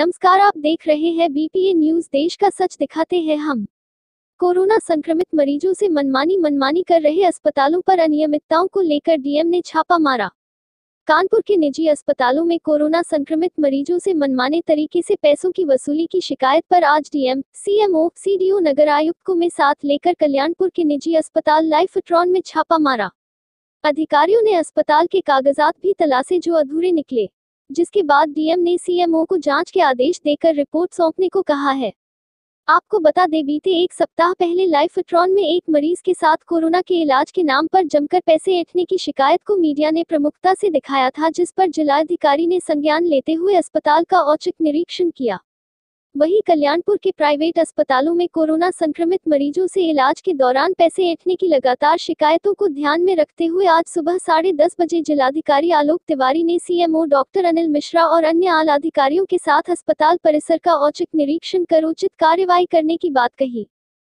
नमस्कार, आप देख रहे हैं बीपीए न्यूज़ देश का सच दिखाते हैं हम। कोरोना संक्रमित मरीजों से मनमानी मनमानी कर रहे अस्पतालों पर अनियमितताओं को लेकर डीएम ने छापा मारा। कानपुर के निजी अस्पतालों में कोरोना संक्रमित मरीजों से मनमाने तरीके से पैसों की वसूली की शिकायत पर आज डीएम सीएमओ सीडीओ नगर आयुक्त को में साथ लेकर कल्याणपुर के निजी अस्पताल लाइफट्रॉन में छापा मारा। अधिकारियों ने अस्पताल के कागजात भी तलाशे जो अधूरे निकले। जिसके बाद डीएम ने सीएमओ को जाँच के आदेश देकर रिपोर्ट सौंपने को कहा है। आपको बता दें, बीते एक सप्ताह पहले लाइफट्रॉन में एक मरीज़ के साथ कोरोना के इलाज के नाम पर जमकर पैसे ऐंठने की शिकायत को मीडिया ने प्रमुखता से दिखाया था, जिस पर जिलाधिकारी ने संज्ञान लेते हुए अस्पताल का औचक निरीक्षण किया। वहीं कल्याणपुर के प्राइवेट अस्पतालों में कोरोना संक्रमित मरीजों से इलाज के दौरान पैसे ऐठने की लगातार शिकायतों को ध्यान में रखते हुए आज सुबह साढ़े दस बजे जिलाधिकारी आलोक तिवारी ने सीएमओ डॉक्टर अनिल मिश्रा और अन्य आला अधिकारियों के साथ अस्पताल परिसर का औचक निरीक्षण कर उचित कार्यवाही करने की बात कही।